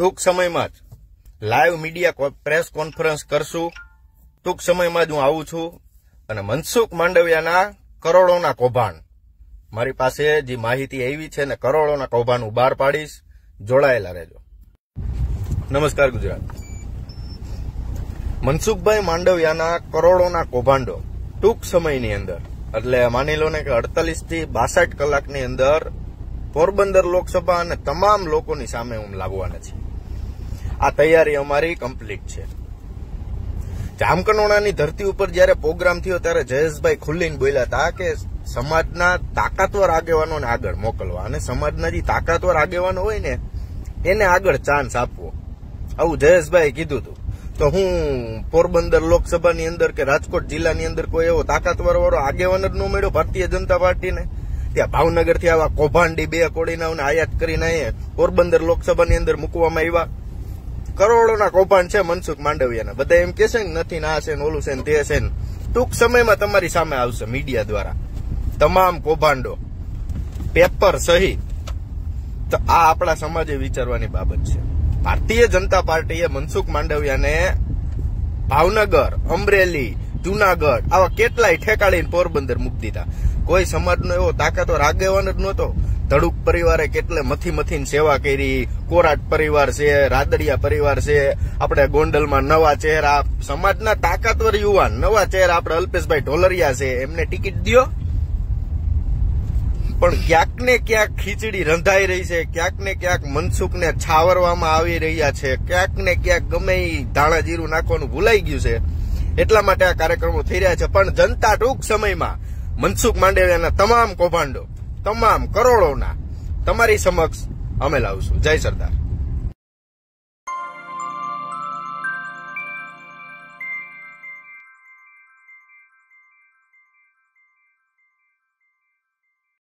ટૂંક સમયમાં જ લાઈવ મીડિયા પ્રેસ કોન્ફરન્સ કરશું. ટૂંક સમયમાં જ હું આવું છું. અને મનસુખ માંડવિયાના કરોડોના કૌભાંડ. મારી પાસે જે માહિતી આવી છે ને કરોડોના કૌભાંડ હું બહાર પાડીશ. જોડાયેલા રહેજો. નમસ્કાર ગુજરાત. મનસુખભાઈ માંડવિયાના કરોડોના કૌભાંડો ટૂંક સમયની અંદર, એટલે માની લો ને કે અડતાલીસથી બાસઠ કલાકની અંદર પોરબંદર લોકસભા અને તમામ લોકોની સામે હું લાવવાના છે આ તૈયારી અમારી કમ્પ્લીટ છે. જામકંડોળાની ધરતી ઉપર જયારે પ્રોગ્રામ થયો ત્યારે જયેશભાઈ ખુલ્લીને બોલ્યા હતા કે સમાજના તાકાતવર આગેવાનોને આગળ મોકલવા અને સમાજના જે તાકાતવર આગેવાનો હોય ને, એને આગળ ચાન્સ આપવો. આવું જયેશભાઈ કીધું હતું. તો હું પોરબંદર લોકસભાની અંદર કે રાજકોટ જિલ્લાની અંદર કોઈ એવો તાકાતવર વાળો આગેવાન જ ન મળ્યો ભારતીય જનતા પાર્ટીને. ત્યાં ભાવનગરથી આવા કૌભાંડી બે કોડીનાઓને આયાત કરીને પોરબંદર લોકસભાની અંદર મૂકવામાં આવ્યા. કરોડોના કૌભાંડ છે મનસુખ માંડવિયાના. બધા એમ કે છે નથી, ના છે ને ઓલું છે ને તે છે ને. ટૂંક સમયમાં તમારી સામે આવશે મીડિયા દ્વારા. તમામ કૌભાંડો. પેપર સહિત. તો આ આપણા સમાજે વિચારવાની બાબત છે. ભારતીય જનતા પાર્ટીએ મનસુખ માંડવિયાને ભાવનગર, અમરેલી, જુનાગઢ આવા કેટલાય ઠેકાડીને પોરબંદર મૂકી દીધા. કોઈ સમાજનો એવો તાકાતવર આગેવાન જ નહોતો. ધડુક પરિવારે કેટલે મથી મથીને સેવા કરી. કોરાટ પરિવાર છે, રાદડિયા પરિવાર છે, આપણે ગોંડલમાં નવા ચહેરા, સમાજના તાકાતવર યુવાન, નવા ચહેરા, આપણે અલ્પેશભાઈ ઢોલરિયા છે, એમને ટિકિટ દો પણ ક્યાંક ને ક્યાંક ખીચડી રંધાઈ રહી છે, ક્યાંક ને ક્યાંક મનસુખને છાવરવામાં આવી રહ્યા છે, ક્યાંક ને ક્યાંક ગમે ધાણા જીરું નાખવાનું ભૂલાઈ ગયું છે. એટલા માટે આ કાર્યક્રમો થઈ રહ્યા છે, પણ જનતા ટૂંક સમયમાં મનસુખ માંડવિયાના તમામ કૌભાંડો તમામ કરોડોના તમારી સમક્ષ અમે લાવશું. જય સરદાર.